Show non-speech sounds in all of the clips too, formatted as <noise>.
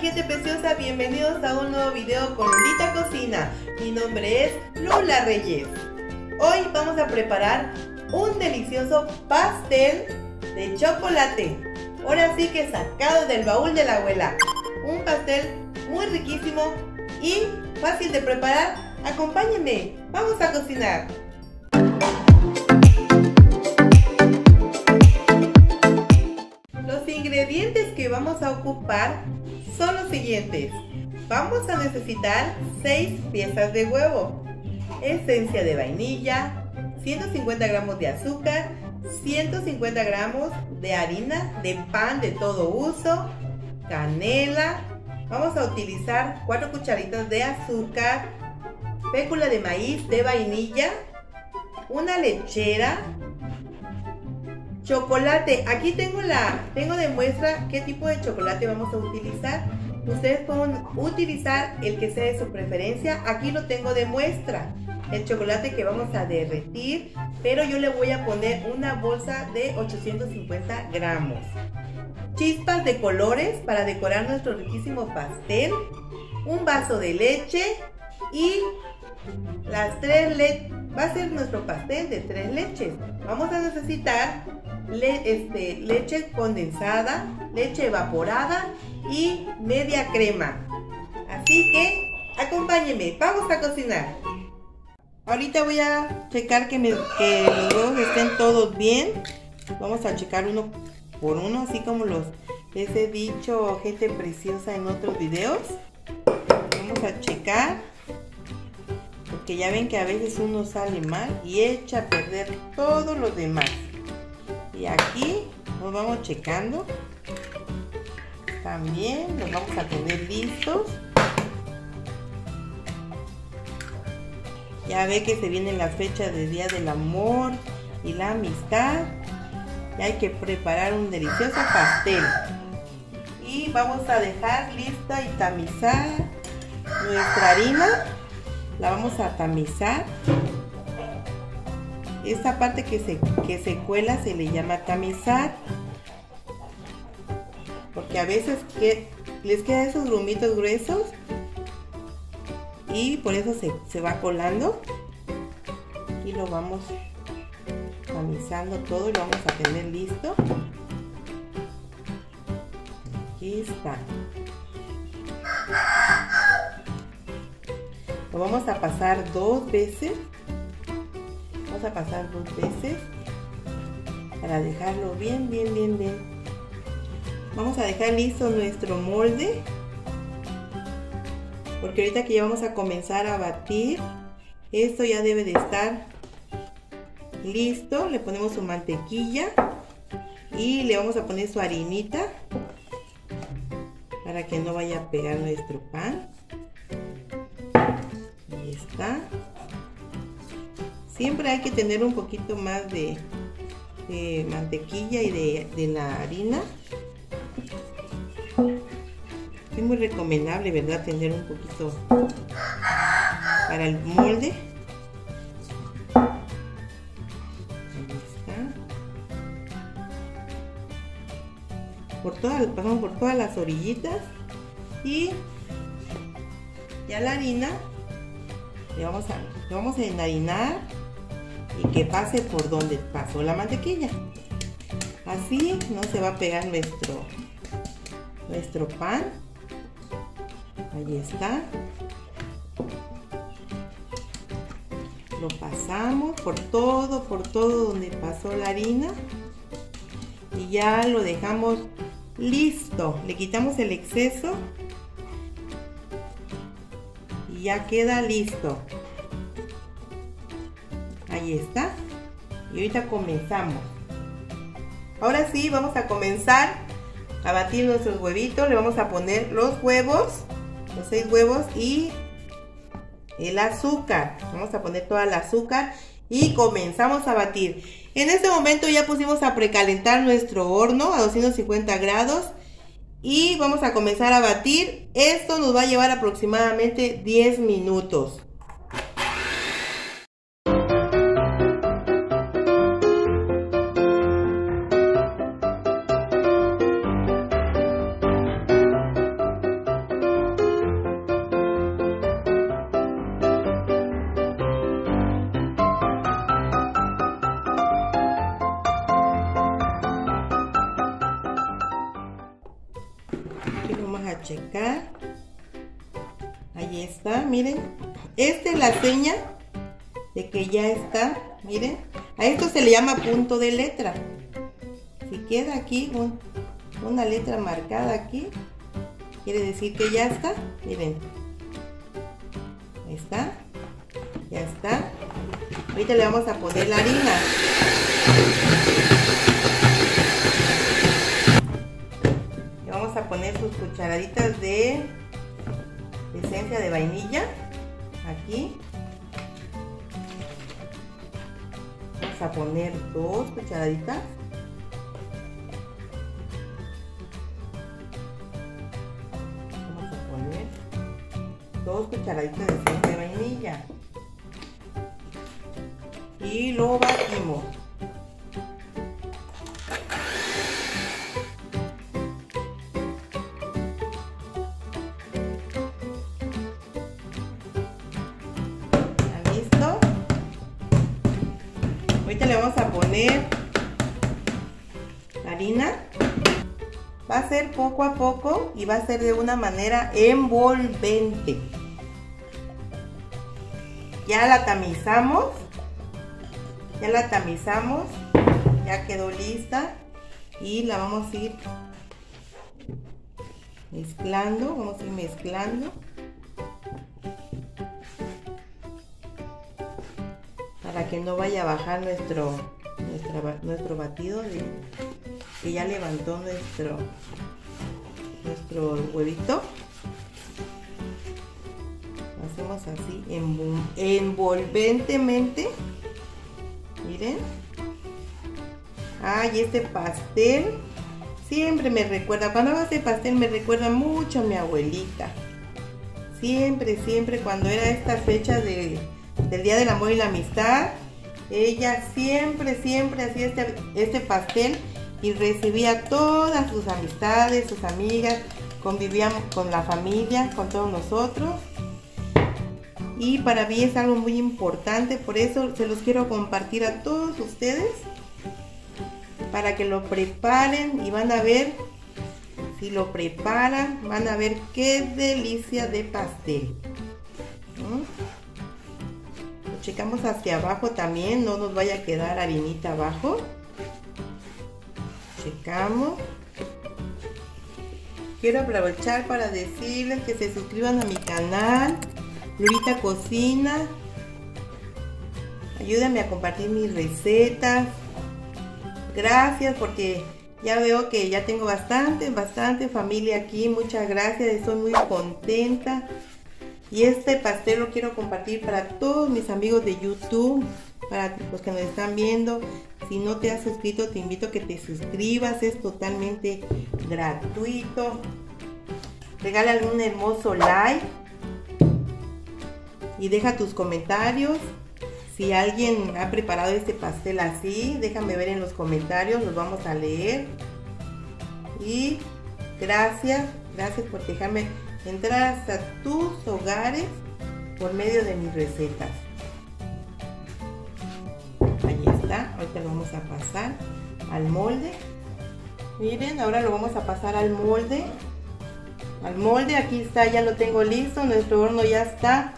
gente preciosa, bienvenidos a un nuevo video con Lita Cocina. Mi nombre es Lula Reyes. Hoy vamos a preparar un delicioso pastel de chocolate. Ahora sí que sacado del baúl de la abuela. Un pastel muy riquísimo y fácil de preparar. Acompáñenme, vamos a cocinar. Los ingredientes que vamos a ocupar son los siguientes. Vamos a necesitar 6 piezas de huevo, esencia de vainilla, 150 gramos de azúcar, 150 gramos de harina de pan de todo uso, canela, vamos a utilizar 4 cucharitas de azúcar, fécula de maíz de vainilla, una lechera, chocolate. Aquí tengo la tengo de muestra qué tipo de chocolate vamos a utilizar. Ustedes pueden utilizar el que sea de su preferencia. Aquí lo tengo de muestra. El chocolate que vamos a derretir, pero yo le voy a poner una bolsa de 850 gramos. Chispas de colores para decorar nuestro riquísimo pastel. Un vaso de leche y las tres leches. Va a ser nuestro pastel de tres leches. Vamos a necesitar este, leche condensada, leche evaporada y media crema. Así que acompáñenme, vamos a cocinar. Ahorita voy a checar que, los huevos estén todos bien. Vamos a checar uno por uno, así como los les he dicho gente preciosa en otros videos. Vamos a checar. Porque ya ven que a veces uno sale mal y echa a perder todos los demás. Y aquí nos vamos checando. También los vamos a tener listos. Ya ve que se vienen las fechas de Día del Amor y la Amistad. Y hay que preparar un delicioso pastel. Y vamos a dejar lista y tamizar nuestra harina. La vamos a tamizar esta parte que se, que se cuela se le llama tamizar. Porque a veces les quedan esos grumitos gruesos y por eso se, va colando. Y lo vamos tamizando todo y lo vamos a tener listo. Aquí está. Lo vamos a pasar dos veces vamos a pasar dos veces para dejarlo bien bien bien bien. Vamos a dejar listo nuestro molde porque ahorita que ya vamos a comenzar a batir esto ya debe de estar listo. Le ponemos su mantequilla y le vamos a poner su harinita para que no vaya a pegar nuestro pan Siempre hay que tener un poquito más de, mantequilla y de, la harina. Es muy recomendable, ¿verdad? Tener un poquito para el molde. Por todas, pasamos por todas las orillitas y ya la harina le vamos a, le vamos a enharinar y que pase por donde pasó la mantequilla. Así no se va a pegar nuestro, nuestro pan. Ahí está. Lo pasamos por todo, por todo donde pasó la harina. Y ya lo dejamos listo. Le quitamos el exceso. Y ya queda listo está. Y ahorita comenzamos. Ahora sí vamos a comenzar a batir nuestros huevitos. Le vamos a poner los huevos los seis huevos y el azúcar. Vamos a poner toda el azúcar y comenzamos a batir. En este momento ya pusimos a precalentar nuestro horno a 250 grados y vamos a comenzar a batir. Esto nos va a llevar aproximadamente 10 minutos checar. Ahí está, miren. Esta es la seña de que ya está, miren. A esto se le llama punto de letra. Si queda aquí una letra marcada aquí, quiere decir que ya está. Miren. Ahí está. Ya está. Ahorita le vamos a poner la harina. Poner sus cucharaditas de esencia de vainilla aquí. Vamos a poner dos cucharaditas. Vamos a poner dos cucharaditas de esencia de vainilla. Y lo batimos poco a poco y va a ser de una manera envolvente. Ya la tamizamos. Ya la tamizamos. Ya quedó lista. Y la vamos a ir mezclando. Vamos a ir mezclando. para que no vaya a bajar nuestro, nuestro batido que ya levantó nuestro, nuestro huevito. Hacemos así envolventemente. Miren. Ay, este pastel siempre me recuerda, cuando hago este pastel me recuerda mucho a mi abuelita. Siempre, siempre cuando era esta fecha de del Día del Amor y la Amistad. Ella siempre, siempre hacía este, este pastel y recibía todas sus amistades, sus amigas, convivían con la familia, con todos nosotros. Y para mí es algo muy importante, por eso se los quiero compartir a todos ustedes para que lo preparen y van a ver si lo preparan, van a ver qué delicia de pastel. ¿Mm? checamos hacia abajo también, no nos vaya a quedar harinita abajo. Quiero aprovechar para decirles que se suscriban a mi canal, Lurita Cocina. Ayúdame a compartir mis recetas. Gracias porque ya veo que ya tengo bastante, bastante familia aquí. Muchas gracias, estoy muy contenta. Y este pastel lo quiero compartir para todos mis amigos de YouTube, para los que nos están viendo. Si no te has suscrito, te invito a que te suscribas, es totalmente gratuito. Regálale un hermoso like y deja tus comentarios. Si alguien ha preparado este pastel así, déjame ver en los comentarios, los vamos a leer. Y gracias, gracias por dejarme entrar hasta tus hogares por medio de mis recetas. Lo vamos a pasar al molde. Miren, ahora lo vamos a pasar al molde. Al molde, aquí está, ya lo tengo listo. Nuestro horno ya está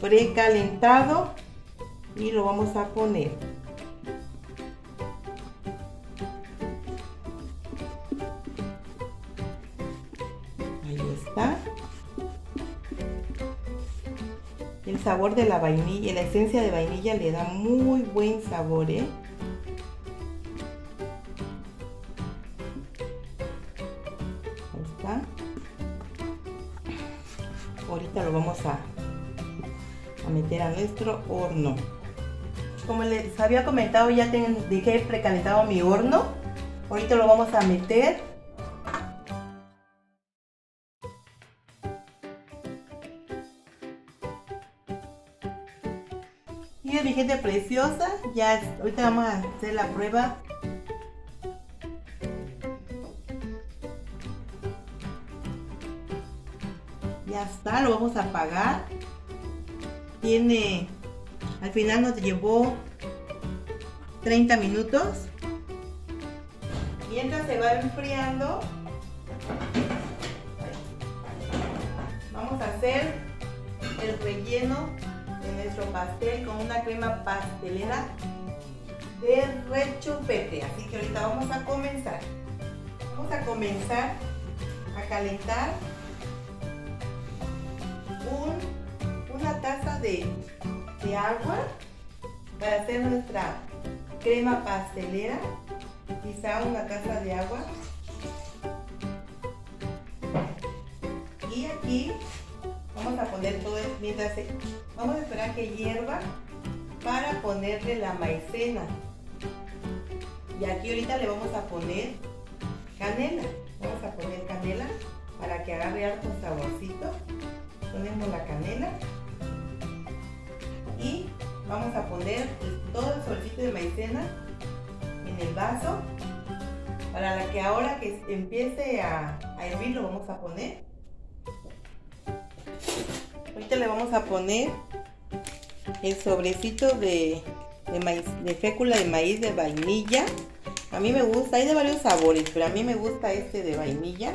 precalentado y lo vamos a poner. Sabor de la vainilla, la esencia de vainilla le da muy buen sabor, ¿eh? Ahorita lo vamos a, a meter a nuestro horno. Como les había comentado, ya tengo, dejé precalentado mi horno. Ahorita lo vamos a meter gente preciosa, ya ahorita vamos a hacer la prueba. Ya está, lo vamos a apagar. Tiene, al final nos llevó 30 minutos. Mientras se va enfriando, hacer el relleno nuestro pastel con una crema pastelera de rechupete. Así que ahorita vamos a comenzar. Vamos a comenzar a calentar una taza de, de agua para hacer nuestra crema pastelera. Quizá una taza de agua. Y aquí vamos a poner todo mientras vamos a esperar que hierva para ponerle la maicena. Y aquí ahorita le vamos a poner canela. Vamos a poner canela para que agarre harto saborcito. Ponemos la canela. Y vamos a poner todo el solcito de maicena en el vaso. Para la que ahora que empiece a hervir lo vamos a poner. Ahorita le vamos a poner el sobrecito de, maíz, de fécula de maíz de vainilla. A mí me gusta, hay de varios sabores, pero a mí me gusta este de vainilla.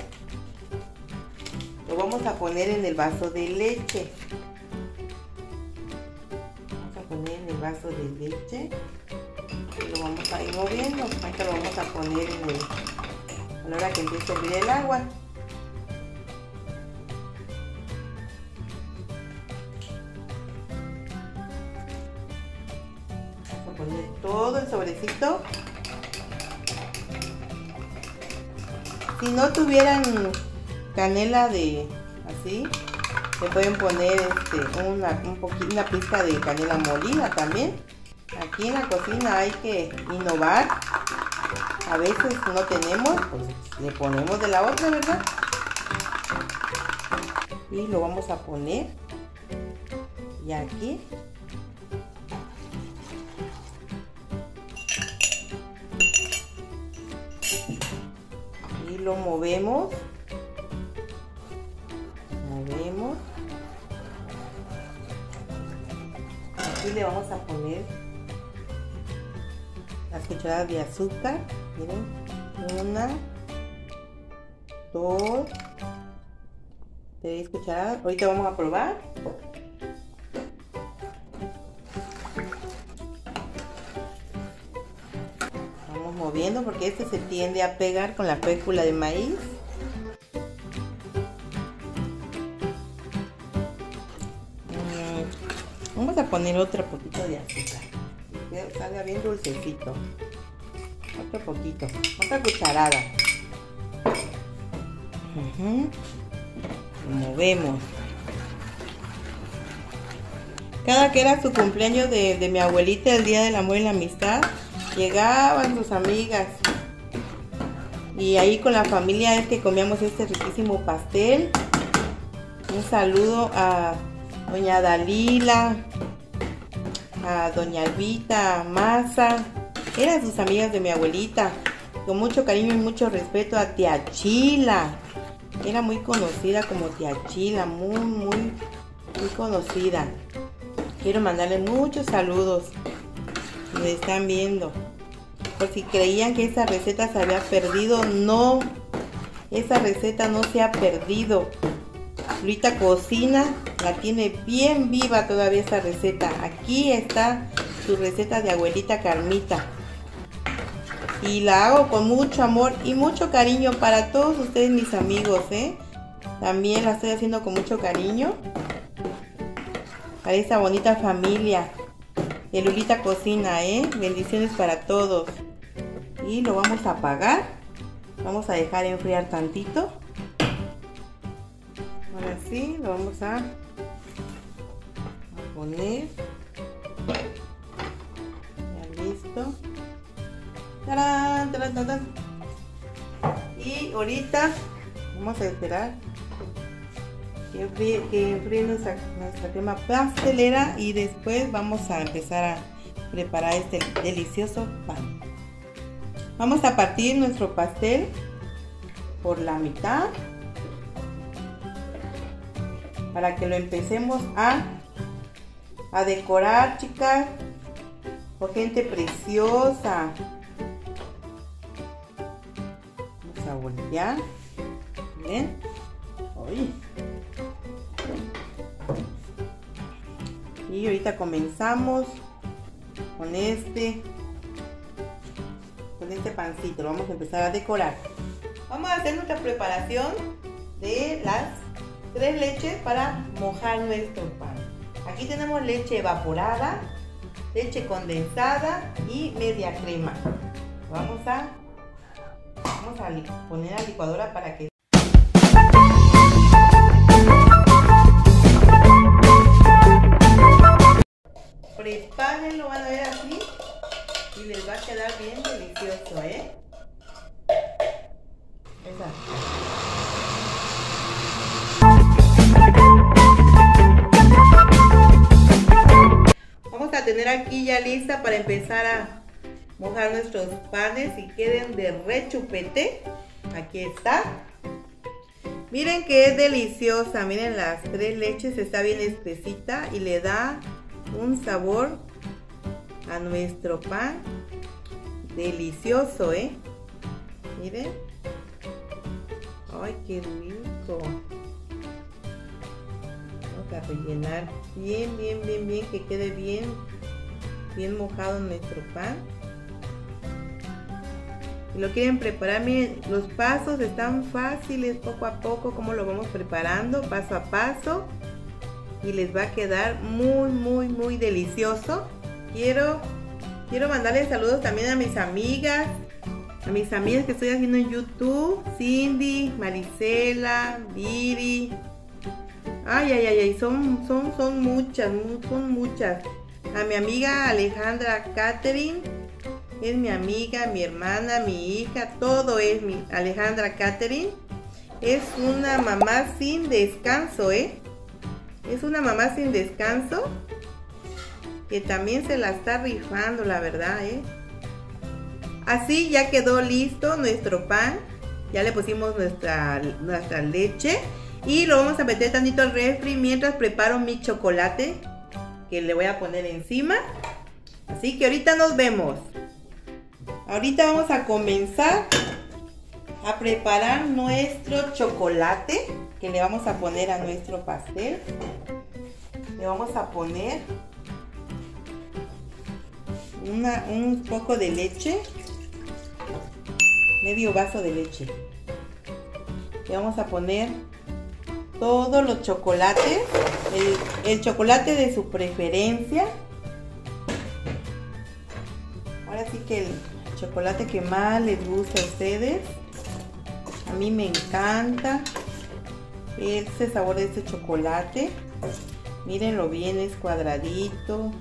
Lo vamos a poner en el vaso de leche. Vamos a poner en el vaso de leche. Y lo vamos a ir moviendo. Ahorita lo vamos a poner en el, a la hora que empiece a hervir el agua. No tuvieran canela de así, le pueden poner este, una, un poquito, una pizca de canela molida también. Aquí en la cocina hay que innovar. A veces no tenemos, pues le ponemos de la otra, ¿verdad? Y lo vamos a poner. Y aquí lo movemos. Movemos. Aquí le vamos a poner las cucharadas de azúcar. Miren, una, dos, tres cucharadas. Ahorita vamos a probar. Este se tiende a pegar con la fécula de maíz. Mm, vamos a poner otro poquito de azúcar. Que salga bien dulcecito. Otro poquito. Otra cucharada. movemos. Cada que era su cumpleaños de mi abuelita, el Día del Amor y la Amistad, llegaban sus amigas y ahí con la familia es que comíamos este riquísimo pastel. Un saludo a doña Dalila, a doña Albita, Maza, eran sus amigas de mi abuelita. Con mucho cariño y mucho respeto a tía Chila. Era muy conocida como tía Chila, muy, muy, muy conocida. Quiero mandarle muchos saludos me están viendo. Por si creían que esa receta se había perdido, no. Esa receta no se ha perdido. Luita cocina, la tiene bien viva todavía esta receta. Aquí está su receta de abuelita Carmita. Y la hago con mucho amor y mucho cariño para todos ustedes mis amigos, ¿eh? También la estoy haciendo con mucho cariño. Para esta bonita familia de Lulita Cocina, ¿eh? Bendiciones para todos. Y lo vamos a apagar. Vamos a dejar enfriar tantito. Ahora sí, lo vamos a, poner. Ya listo. Y ahorita vamos a esperar que enfríe, nuestra, nuestra crema pastelera y después vamos a empezar a preparar este delicioso pan. Vamos a partir nuestro pastel por la mitad para que lo empecemos a, a decorar, chicas. O gente preciosa. Vamos a voltear. Bien. Y ahorita comenzamos con este este pancito. Lo vamos a empezar a decorar. Vamos a hacer nuestra preparación de las tres leches para mojar nuestro pan. Aquí tenemos leche evaporada, leche condensada y media crema. Vamos a, vamos a poner la licuadora para que quedar bien delicioso, ¿eh? Vamos a tener aquí ya lista para empezar a mojar nuestros panes y queden de rechupete. Aquí está. Miren que es deliciosa, miren las tres leches, está bien espesita y le da un sabor a nuestro pan delicioso, ¿eh? Miren. Ay, qué rico. Vamos a rellenar bien, bien, bien, bien, que quede bien, bien mojado nuestro pan. Si lo quieren preparar, miren, los pasos están fáciles poco a poco, como lo vamos preparando, paso a paso y les va a quedar muy muy muy delicioso quiero quiero mandarles saludos también a mis amigas a mis amigas que estoy haciendo en youtube Cindy Marisela Viri ay ay ay, ay son son son muchas son muchas a mi amiga Alejandra Catherine es mi amiga, mi hermana, mi hija, todo es mi Alejandra Catherine. Es una mamá sin descanso, ¿eh? Es una mamá sin descanso que también se la está rifando, la verdad, ¿eh? Así ya quedó listo nuestro pan. Ya le pusimos nuestra, nuestra leche. Y lo vamos a meter tantito al refri mientras preparo mi chocolate que le voy a poner encima. Así que ahorita nos vemos. Ahorita vamos a comenzar a preparar nuestro chocolate que le vamos a poner a nuestro pastel. Le vamos a poner un poco de leche, medio vaso de leche. Le vamos a poner todos los chocolates, el, el chocolate de su preferencia. Ahora sí que el chocolate que más les gusta a ustedes. A mí me encanta ese sabor de este chocolate. Mírenlo bien, es cuadradito.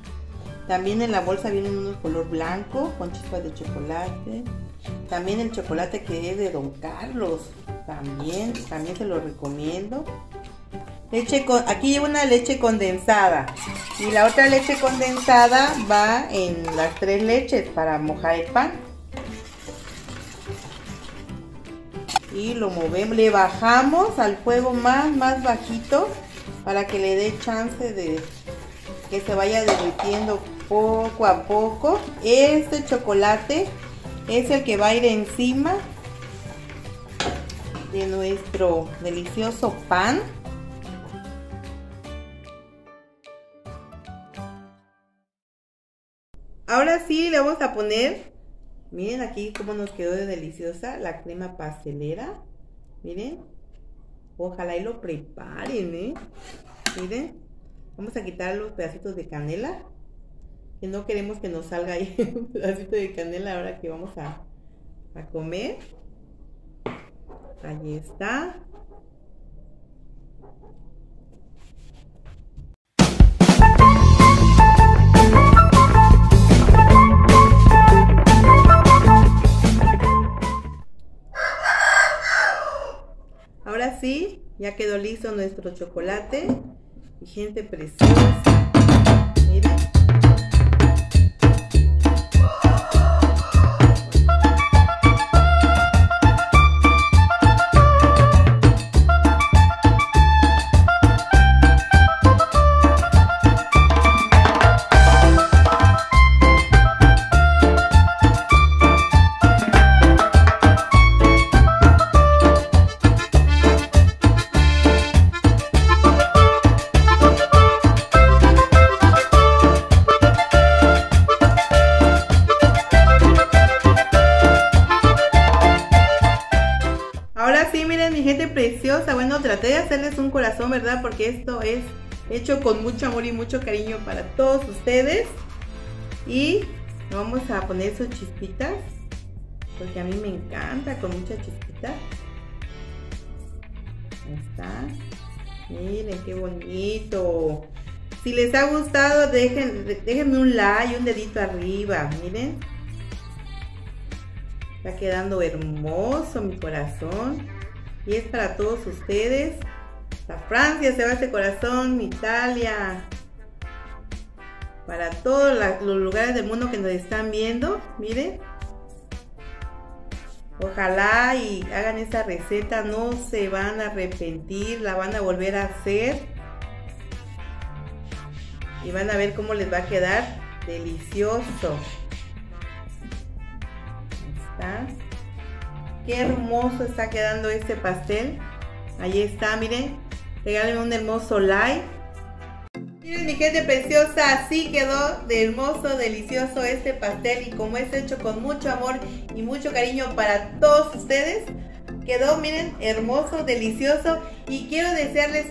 También en la bolsa viene unos color blanco con chispas de chocolate. También el chocolate que es de Don Carlos. También, también se lo recomiendo. Leche con, aquí llevo una leche condensada. Y la otra leche condensada va en las tres leches para mojar el pan. y lo movemos, le bajamos al fuego más, más bajito para que le dé chance de que se vaya derritiendo poco a poco. Este chocolate es el que va a ir encima de nuestro delicioso pan. Ahora sí le vamos a poner Miren aquí cómo nos quedó de deliciosa la crema pastelera. Miren. Ojalá y lo preparen, ¿eh? Miren. Vamos a quitar los pedacitos de canela. Que no queremos que nos salga ahí <laughs> un pedacito de canela ahora que vamos a, a comer. Ahí está. así ya quedó listo nuestro chocolate. Y gente preciosa. Miren. Esto es hecho con mucho amor y mucho cariño para todos ustedes. Y vamos a poner sus chispitas, porque a mí me encanta con muchas chispitas. Ahí está. Miren qué bonito. Si les ha gustado, dejen, déjenme un like, un dedito arriba. Miren. Está quedando hermoso mi corazón. Y es para todos ustedes. Hasta Francia se va este corazón, Italia. Para todos los lugares del mundo que nos están viendo. Miren. Ojalá y hagan esta receta, no se van a arrepentir, la van a volver a hacer. Y van a ver cómo les va a quedar delicioso. está. Qué hermoso está quedando este pastel. Ahí está, miren. Regálenme un hermoso like Miren mi gente preciosa, así quedó de hermoso, delicioso este pastel y como es hecho con mucho amor y mucho cariño para todos ustedes, quedó, miren, hermoso, delicioso y quiero desearles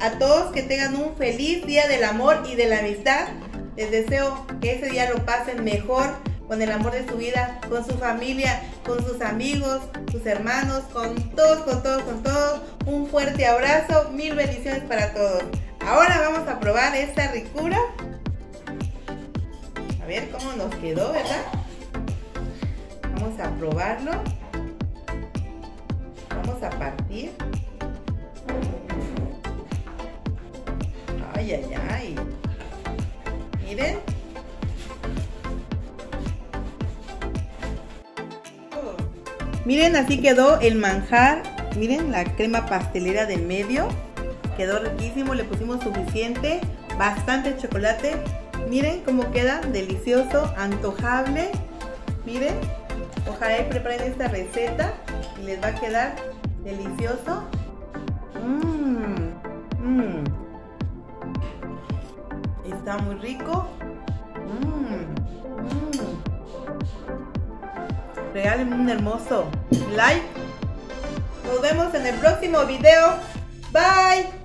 a todos que tengan un feliz día del amor y de la amistad. Les deseo que ese día lo pasen mejor con el amor de su vida, con su familia, con sus amigos, sus hermanos, con todos, con todos, con todos. Un fuerte abrazo, mil bendiciones para todos. Ahora vamos a probar esta ricura. A ver cómo nos quedó, ¿verdad? Vamos a probarlo. Vamos a partir. Ay, ay, ay. Miren. Miren, así quedó el manjar. Miren la crema pastelera de medio. Quedó riquísimo, le pusimos suficiente, bastante chocolate. Miren cómo queda, delicioso, antojable. Miren, ojalá preparen esta receta y les va a quedar delicioso. Mmm, mmm. Está muy rico. Regalen un hermoso like. Nos vemos en el próximo video. Bye.